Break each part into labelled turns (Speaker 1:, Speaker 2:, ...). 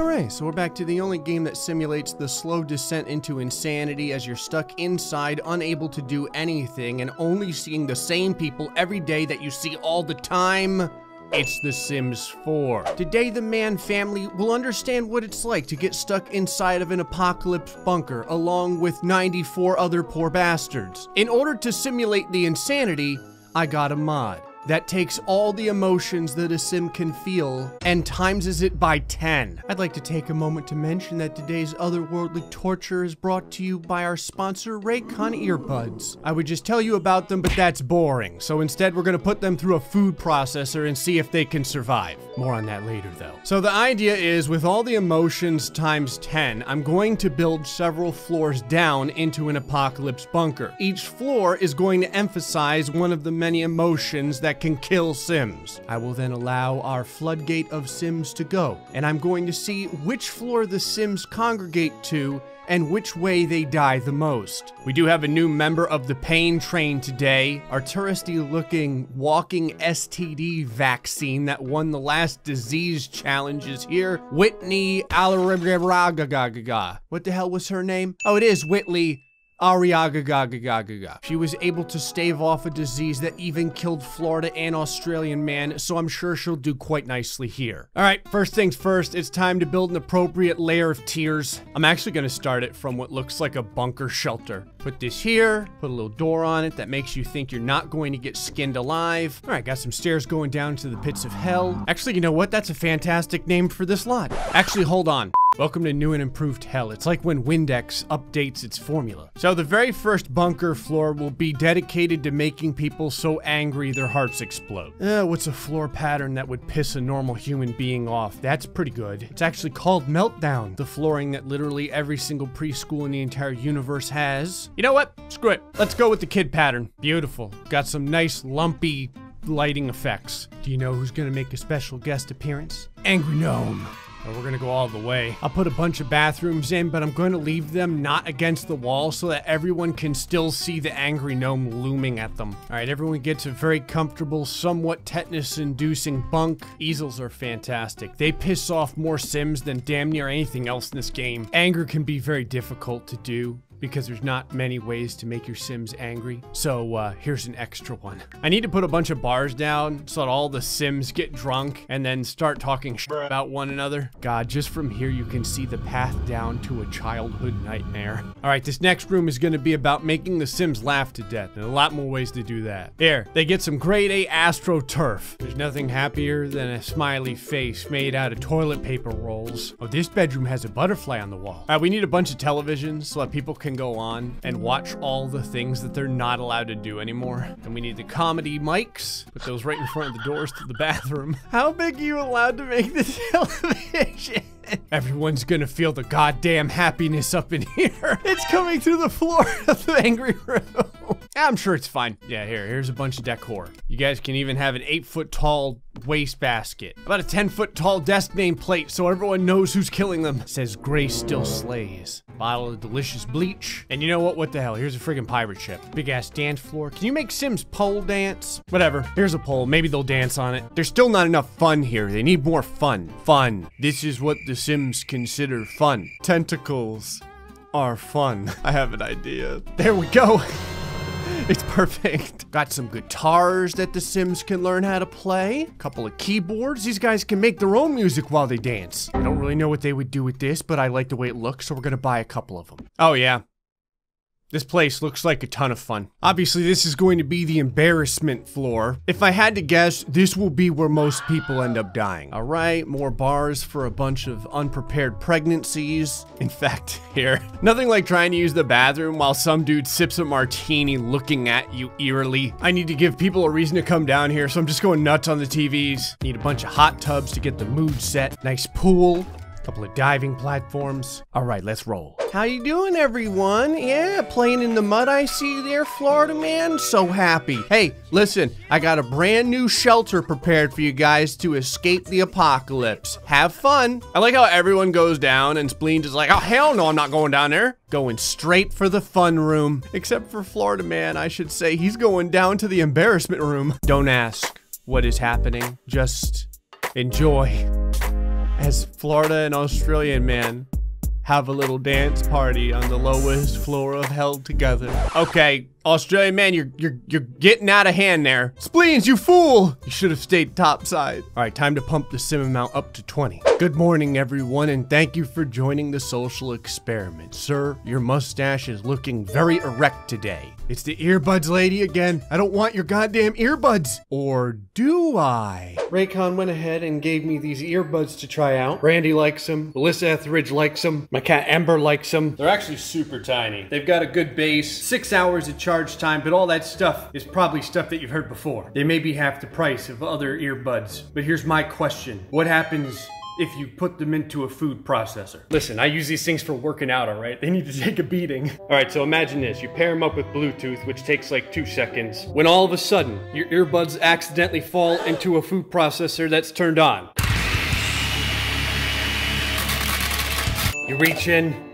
Speaker 1: Alright, so we're back to the only game that simulates the slow descent into insanity as you're stuck inside, unable to do anything, and only seeing the same people every day that you see all the time. It's The Sims 4. Today, the Mann family will understand what it's like to get stuck inside of an apocalypse bunker, along with 94 other poor bastards. In order to simulate the insanity, I got a mod that takes all the emotions that a sim can feel and times it by 10. I'd like to take a moment to mention that today's otherworldly torture is brought to you by our sponsor, Raycon Earbuds. I would just tell you about them, but that's boring. So instead, we're gonna put them through a food processor and see if they can survive. More on that later, though. So the idea is, with all the emotions times 10, I'm going to build several floors down into an apocalypse bunker. Each floor is going to emphasize one of the many emotions that that can kill Sims. I will then allow our floodgate of Sims to go, and I'm going to see which floor the Sims congregate to and which way they die the most. We do have a new member of the pain train today, our touristy looking walking STD vaccine that won the last disease challenges here, Whitney Alaragaga. What the hell was her name? Oh, it is Whitley Ariagagagagaga. She was able to stave off a disease that even killed Florida and Australian man, so I'm sure she'll do quite nicely here. All right, first things first, it's time to build an appropriate layer of tiers. I'm actually gonna start it from what looks like a bunker shelter. Put this here, put a little door on it that makes you think you're not going to get skinned alive. All right, got some stairs going down to the pits of hell. Actually, you know what? That's a fantastic name for this lot. Actually, hold on. Welcome to new and improved hell. It's like when Windex updates its formula. So the very first bunker floor will be dedicated to making people so angry their hearts explode. Uh, what's a floor pattern that would piss a normal human being off? That's pretty good. It's actually called Meltdown, the flooring that literally every single preschool in the entire universe has. You know what? Screw it. Let's go with the kid pattern. Beautiful. Got some nice lumpy lighting effects. Do you know who's gonna make a special guest appearance? Angry Gnome. And we're gonna go all the way. I'll put a bunch of bathrooms in, but I'm going to leave them not against the wall so that everyone can still see the angry gnome looming at them. All right, everyone gets a very comfortable, somewhat tetanus-inducing bunk. Easels are fantastic. They piss off more Sims than damn near anything else in this game. Anger can be very difficult to do because there's not many ways to make your Sims angry. So uh, here's an extra one. I need to put a bunch of bars down so that all the Sims get drunk and then start talking about one another. God, just from here you can see the path down to a childhood nightmare. All right, this next room is going to be about making the Sims laugh to death, and a lot more ways to do that. Here, they get some grade A AstroTurf. There's nothing happier than a smiley face made out of toilet paper rolls. Oh, this bedroom has a butterfly on the wall. All right, we need a bunch of televisions so that people can can go on and watch all the things that they're not allowed to do anymore. And we need the comedy mics, put those right in front of the doors to the bathroom. How big are you allowed to make the television? Everyone's gonna feel the goddamn happiness up in here. It's coming through the floor of the angry room. Ah, I'm sure it's fine. Yeah, here, here's a bunch of decor. You guys can even have an eight foot tall wastebasket. About a 10 foot tall desk name plate so everyone knows who's killing them. Says Grace still slays. Bottle of delicious bleach. And you know what? What the hell? Here's a friggin' pirate ship. Big ass dance floor. Can you make Sims pole dance? Whatever. Here's a pole. Maybe they'll dance on it. There's still not enough fun here. They need more fun. Fun. This is what the Sims consider fun. Tentacles are fun. I have an idea. There we go. It's perfect. Got some guitars that the Sims can learn how to play. A couple of keyboards. These guys can make their own music while they dance. I don't really know what they would do with this, but I like the way it looks, so we're gonna buy a couple of them. Oh yeah, this place looks like a ton of fun. Obviously, this is going to be the embarrassment floor. If I had to guess, this will be where most people end up dying. All right, more bars for a bunch of unprepared pregnancies. In fact, here, nothing like trying to use the bathroom while some dude sips a martini looking at you eerily. I need to give people a reason to come down here, so I'm just going nuts on the TVs. Need a bunch of hot tubs to get the mood set. Nice pool, Couple of diving platforms. All right, let's roll. How you doing, everyone? Yeah, playing in the mud I see there, Florida man. So happy. Hey, listen, I got a brand new shelter prepared for you guys to escape the apocalypse. Have fun. I like how everyone goes down and Spleen is like, oh, hell no, I'm not going down there. Going straight for the fun room. Except for Florida man, I should say. He's going down to the embarrassment room. Don't ask what is happening. Just enjoy as Florida and Australian man have a little dance party on the lowest floor of hell together. Okay, Australian man, you're you're you're getting out of hand there. Spleens, you fool! You should have stayed topside. All right, time to pump the sim amount up to 20. Good morning, everyone, and thank you for joining the social experiment. Sir, your mustache is looking very erect today. It's the earbuds lady again. I don't want your goddamn earbuds. Or do I? Raycon went ahead and gave me these earbuds to try out. Randy likes them. Melissa Etheridge likes them. My cat Amber likes them. They're actually super tiny. They've got a good bass, six hours of charge time, but all that stuff is probably stuff that you've heard before. They may be half the price of other earbuds. But here's my question. What happens if you put them into a food processor. Listen, I use these things for working out, all right? They need to take a beating. All right, so imagine this. You pair them up with Bluetooth, which takes like two seconds, when all of a sudden, your earbuds accidentally fall into a food processor that's turned on. You reach in,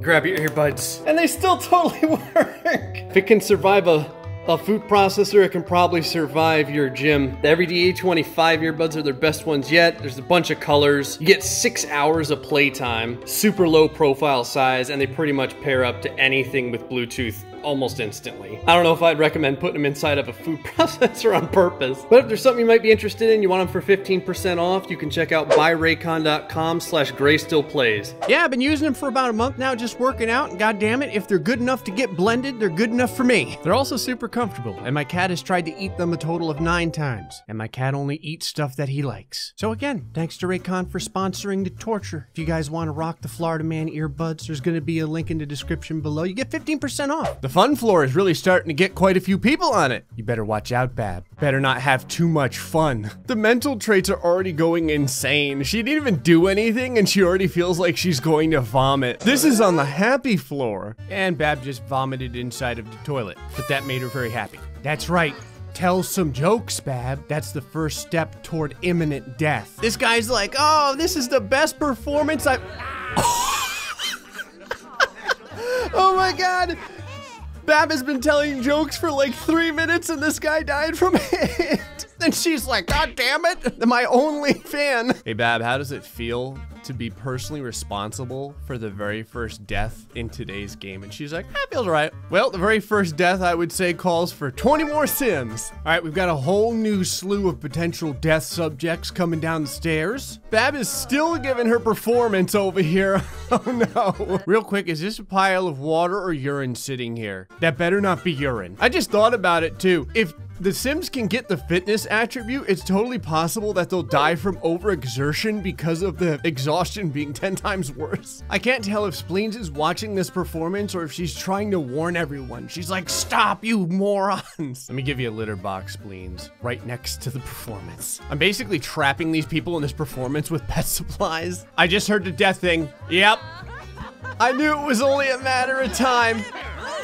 Speaker 1: you grab your earbuds, and they still totally work. If it can survive a a food processor, it can probably survive your gym. The Everyday A25 earbuds are their best ones yet. There's a bunch of colors. You get six hours of playtime, super low profile size, and they pretty much pair up to anything with Bluetooth almost instantly. I don't know if I'd recommend putting them inside of a food processor on purpose, but if there's something you might be interested in, you want them for 15% off, you can check out buyraycon.com slash graystillplays. Yeah, I've been using them for about a month now, just working out, and god damn it, if they're good enough to get blended, they're good enough for me. They're also super comfortable, and my cat has tried to eat them a total of nine times, and my cat only eats stuff that he likes. So again, thanks to Raycon for sponsoring the torture. If you guys want to rock the Florida Man earbuds, there's going to be a link in the description below. You get 15% off. The fun floor is really starting to get quite a few people on it. You better watch out, Bab. Better not have too much fun. The mental traits are already going insane. She didn't even do anything and she already feels like she's going to vomit. This is on the happy floor. And Bab just vomited inside of the toilet, but that made her very happy. That's right. Tell some jokes, Bab. That's the first step toward imminent death. This guy's like, oh, this is the best performance I've... oh my god! Bab has been telling jokes for like three minutes and this guy died from it. and she's like, God damn it, my only fan. Hey Bab, how does it feel to be personally responsible for the very first death in today's game? And she's like, that feels right. Well, the very first death I would say calls for 20 more sims. All right, we've got a whole new slew of potential death subjects coming down the stairs. Bab is still giving her performance over here. oh no. Real quick, is this a pile of water or urine sitting here? That better not be urine. I just thought about it too. If the Sims can get the fitness attribute, it's totally possible that they'll die from overexertion because of the exhaustion being 10 times worse. I can't tell if Spleens is watching this performance or if she's trying to warn everyone. She's like, stop, you morons. Let me give you a litter box, Spleens, right next to the performance. I'm basically trapping these people in this performance with pet supplies. I just heard the death thing. Yep. I knew it was only a matter of time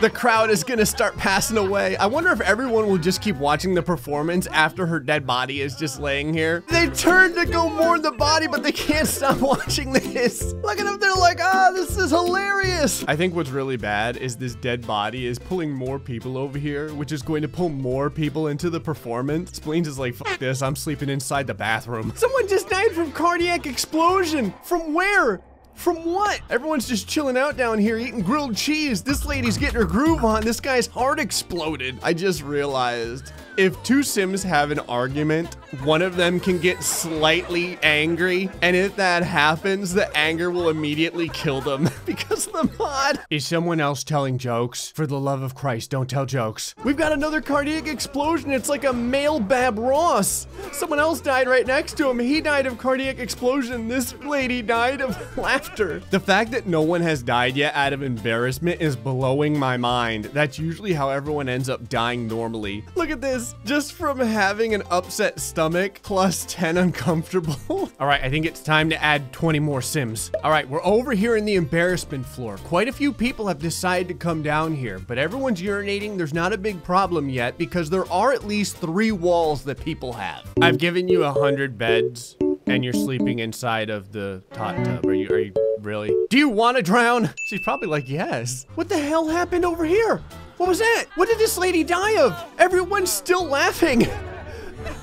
Speaker 1: the crowd is gonna start passing away. I wonder if everyone will just keep watching the performance after her dead body is just laying here. They turn to go mourn the body, but they can't stop watching this. Look at them, they're like, ah, this is hilarious. I think what's really bad is this dead body is pulling more people over here, which is going to pull more people into the performance. Spleens is like, fuck this, I'm sleeping inside the bathroom. Someone just died from cardiac explosion. From where? From what? Everyone's just chilling out down here eating grilled cheese. This lady's getting her groove on. This guy's heart exploded. I just realized if two Sims have an argument, one of them can get slightly angry. And if that happens, the anger will immediately kill them because of the mod. Is someone else telling jokes? For the love of Christ, don't tell jokes. We've got another cardiac explosion. It's like a male Bab Ross. Someone else died right next to him. He died of cardiac explosion. This lady died of laughter. The fact that no one has died yet out of embarrassment is blowing my mind. That's usually how everyone ends up dying normally. Look at this just from having an upset stomach plus 10 uncomfortable. All right, I think it's time to add 20 more Sims. All right, we're over here in the embarrassment floor. Quite a few people have decided to come down here, but everyone's urinating. There's not a big problem yet because there are at least three walls that people have. I've given you a hundred beds and you're sleeping inside of the hot tub. Are you, are you really? Do you want to drown? She's probably like, yes. What the hell happened over here? What was that? What did this lady die of? Everyone's still laughing.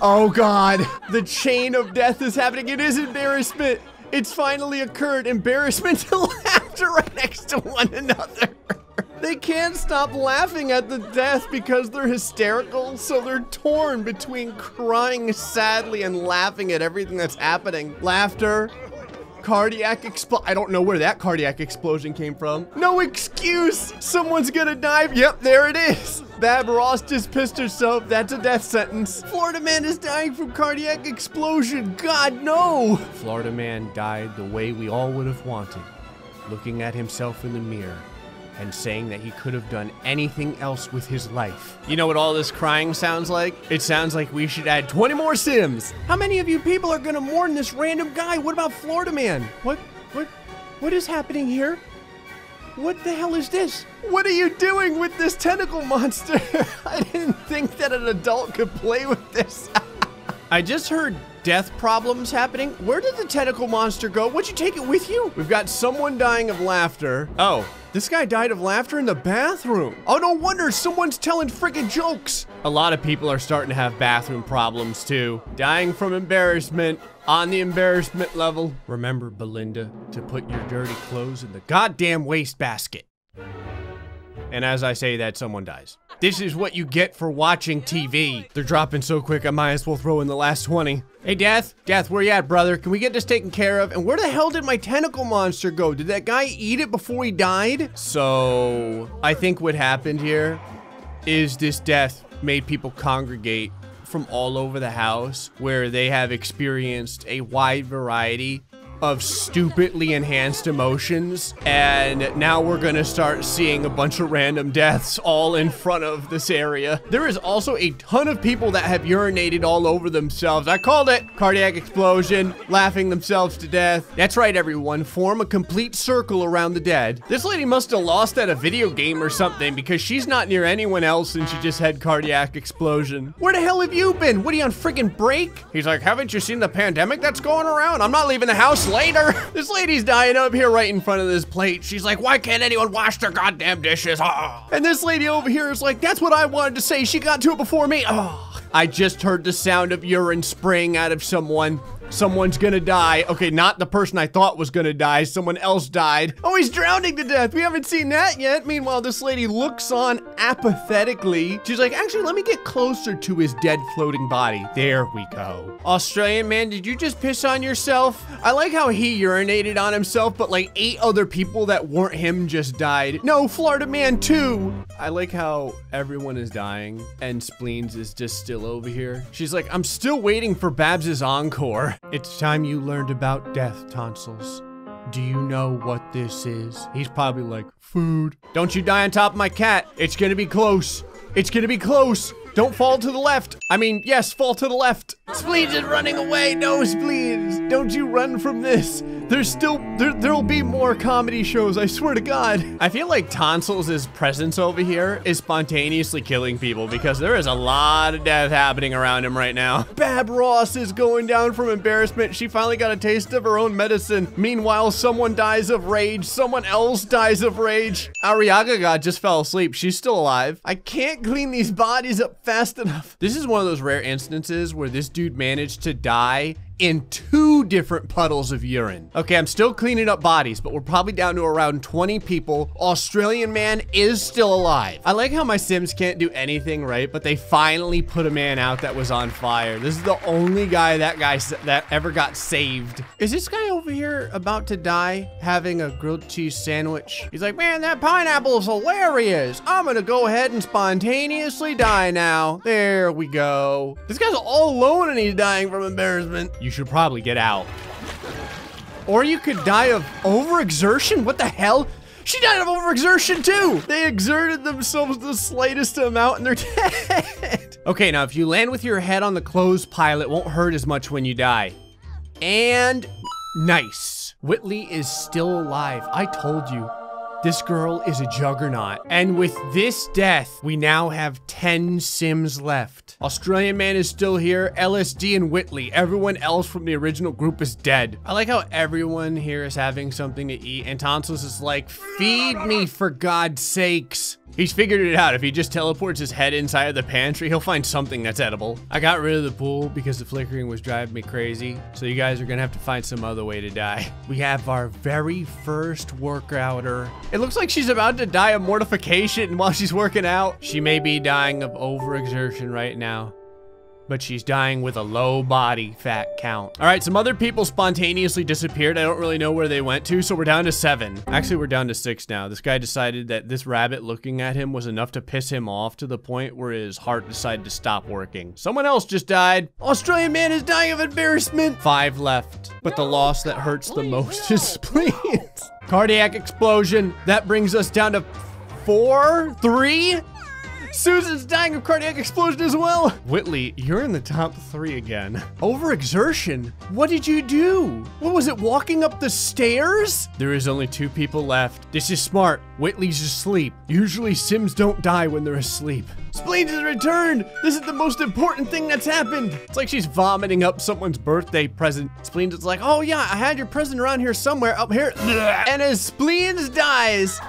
Speaker 1: Oh God, the chain of death is happening. It is embarrassment. It's finally occurred. Embarrassment and laughter right next to one another. They can't stop laughing at the death because they're hysterical, so they're torn between crying sadly and laughing at everything that's happening. Laughter, cardiac expl- I don't know where that cardiac explosion came from. No excuse! Someone's gonna die. Yep, there it is. Bab Ross just pissed herself. That's a death sentence. Florida man is dying from cardiac explosion. God, no! Florida man died the way we all would have wanted, looking at himself in the mirror and saying that he could have done anything else with his life. You know what all this crying sounds like? It sounds like we should add 20 more Sims. How many of you people are gonna mourn this random guy? What about Florida Man? What, what, what is happening here? What the hell is this? What are you doing with this tentacle monster? I didn't think that an adult could play with this. I just heard death problems happening. Where did the tentacle monster go? Would you take it with you? We've got someone dying of laughter. Oh, this guy died of laughter in the bathroom. Oh, no wonder someone's telling freaking jokes. A lot of people are starting to have bathroom problems too. Dying from embarrassment on the embarrassment level. Remember, Belinda, to put your dirty clothes in the goddamn wastebasket. And as I say that, someone dies. This is what you get for watching TV. They're dropping so quick, I might as well throw in the last 20. Hey, Death. Death, where you at, brother? Can we get this taken care of? And where the hell did my tentacle monster go? Did that guy eat it before he died? So, I think what happened here is this death made people congregate from all over the house where they have experienced a wide variety of stupidly enhanced emotions. And now we're gonna start seeing a bunch of random deaths all in front of this area. There is also a ton of people that have urinated all over themselves. I called it cardiac explosion, laughing themselves to death. That's right, everyone. Form a complete circle around the dead. This lady must have lost at a video game or something because she's not near anyone else and she just had cardiac explosion. Where the hell have you been? What are you on freaking break? He's like, haven't you seen the pandemic that's going around? I'm not leaving the house later. This lady's dying up here right in front of this plate. She's like, why can't anyone wash their goddamn dishes? Oh. And this lady over here is like, that's what I wanted to say. She got to it before me. Oh. I just heard the sound of urine spraying out of someone. Someone's gonna die. Okay, not the person I thought was gonna die. Someone else died. Oh, he's drowning to death. We haven't seen that yet. Meanwhile, this lady looks on apathetically. She's like, actually, let me get closer to his dead floating body. There we go. Australian man, did you just piss on yourself? I like how he urinated on himself, but like eight other people that weren't him just died. No, Florida man too. I like how everyone is dying and Spleens is just still over here. She's like, I'm still waiting for Babs's encore. It's time you learned about death, Tonsils. Do you know what this is? He's probably like, food. Don't you die on top of my cat. It's gonna be close. It's gonna be close. Don't fall to the left. I mean, yes, fall to the left. Spleens is running away. No, Spleens. Don't you run from this. There's still, there, there'll be more comedy shows, I swear to God. I feel like Tonsils' presence over here is spontaneously killing people because there is a lot of death happening around him right now. Bab Ross is going down from embarrassment. She finally got a taste of her own medicine. Meanwhile, someone dies of rage. Someone else dies of rage. Ariaga just fell asleep. She's still alive. I can't clean these bodies up fast enough. This is one of those rare instances where this dude managed to die in two different puddles of urine. Okay, I'm still cleaning up bodies, but we're probably down to around 20 people. Australian man is still alive. I like how my Sims can't do anything right, but they finally put a man out that was on fire. This is the only guy that guy that ever got saved. Is this guy over here about to die having a grilled cheese sandwich? He's like, man, that pineapple is hilarious. I'm gonna go ahead and spontaneously die now. There we go. This guy's all alone and he's dying from embarrassment. You should probably get out. Or you could die of overexertion? What the hell? She died of overexertion too! They exerted themselves the slightest amount and they're dead! okay, now if you land with your head on the clothes pile, it won't hurt as much when you die. And nice. Whitley is still alive. I told you. This girl is a juggernaut. And with this death, we now have 10 Sims left. Australian Man is still here, LSD and Whitley. Everyone else from the original group is dead. I like how everyone here is having something to eat, and Tonsils is like, feed me for God's sakes. He's figured it out. If he just teleports his head inside of the pantry, he'll find something that's edible. I got rid of the pool because the flickering was driving me crazy. So you guys are gonna have to find some other way to die. We have our very first workouter. It looks like she's about to die of mortification while she's working out. She may be dying of overexertion right now but she's dying with a low body fat count. All right, some other people spontaneously disappeared. I don't really know where they went to, so we're down to seven. Actually, we're down to six now. This guy decided that this rabbit looking at him was enough to piss him off to the point where his heart decided to stop working. Someone else just died. Australian man is dying of embarrassment. Five left, but the loss that hurts the most is spleens. Cardiac explosion. That brings us down to four, three, Susan's dying of cardiac explosion as well. Whitley, you're in the top three again. Overexertion? What did you do? What was it, walking up the stairs? There is only two people left. This is smart. Whitley's asleep. Usually Sims don't die when they're asleep. Spleens has returned! This is the most important thing that's happened! It's like she's vomiting up someone's birthday present. Spleens is like, oh yeah, I had your present around here somewhere, up here. And as Spleens dies,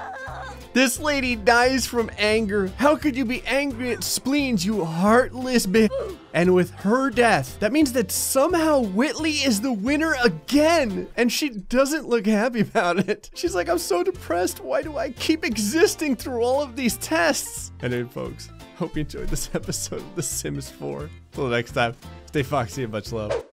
Speaker 1: this lady dies from anger. How could you be angry at spleens, you heartless bitch? And with her death, that means that somehow Whitley is the winner again. And she doesn't look happy about it. She's like, I'm so depressed. Why do I keep existing through all of these tests? Anyway, folks, hope you enjoyed this episode of The Sims 4. Till next time, stay foxy and much love.